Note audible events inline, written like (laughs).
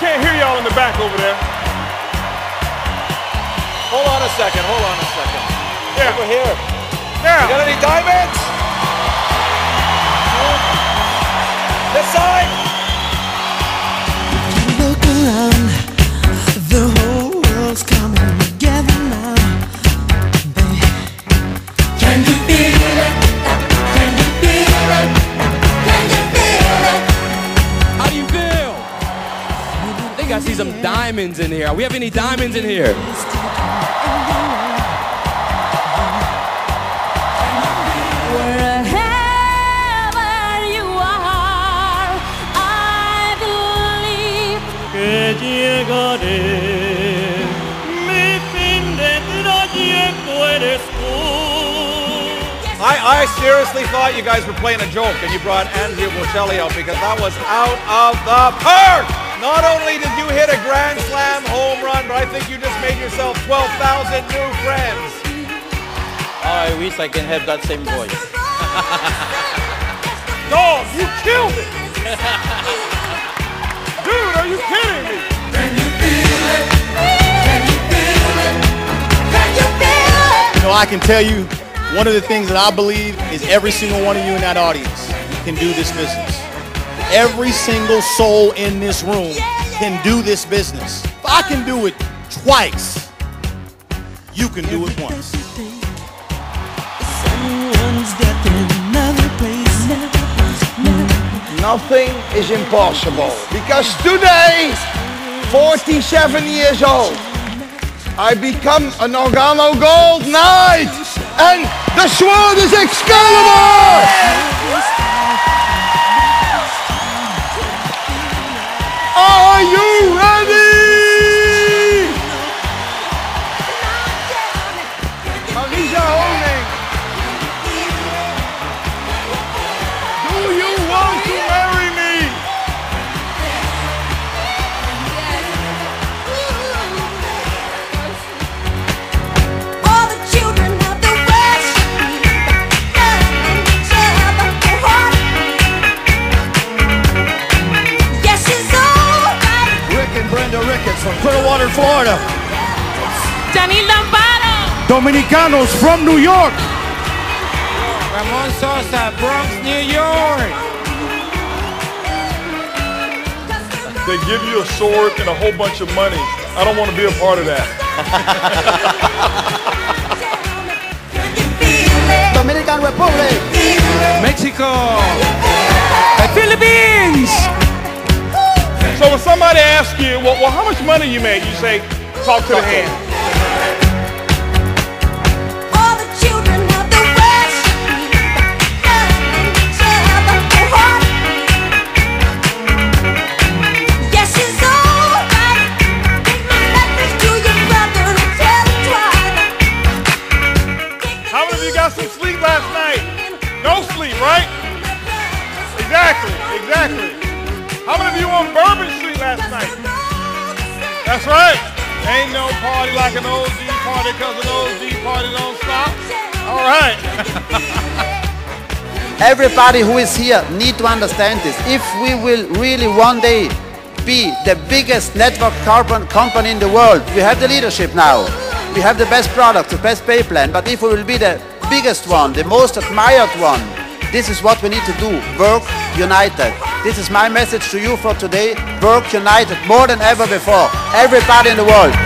down in the back over there. Hold on a second. Hold on a second. Yeah. Over here. Now. You got any diamonds? This side. Look around, the whole world's coming some diamonds in here. We have any diamonds in here? Wherever you are, I believe. que llegaré. Mi fin de trayecto tú. I, I seriously thought you guys were playing a joke and you brought Andrea Bocelli out because that was out of the park. Not only did you hit a grand slam home run, but I think you just made yourself 12,000 new friends. Oh, I wish I can have that same voice. Dog, you killed it. (laughs) Dude, are you kidding me? You know, I can tell you one of the things that I believe is every single one of you in that audience can do this business. Every single soul in this room can do this business. If I can do it twice, you can do it once. Someone's death in another place. Nothing is impossible because today, 47 years old, I become an Organo Gold Knight and the sword is Excalibur! Are you Florida. Danny Lombardo. Dominicanos from New York. Ramon Sosa, Bronx, New York. They give you a sword and a whole bunch of money. I don't want to be a part of that. Dominican Republic. Mexico. Somebody asks you, well, well, how much money you made? You say, talk to the hand. All the children of the West loving each other for heart. Yes, it's alright. Take my message to your brother and tell him twice. How many of you got some sleep last night? No sleep, right? Exactly, exactly. How many of you on Bourbon Street last night? That's right. Ain't no party like an OG party because an OG party don't stop. All right. (laughs) Everybody who is here need to understand this. If we will really one day be the biggest network carbon company in the world, we have the leadership now. We have the best product, the best pay plan. But if we will be the biggest one, the most admired one, this is what we need to do. Work united. This is my message to you for today. Work united more than ever before. Everybody in the world.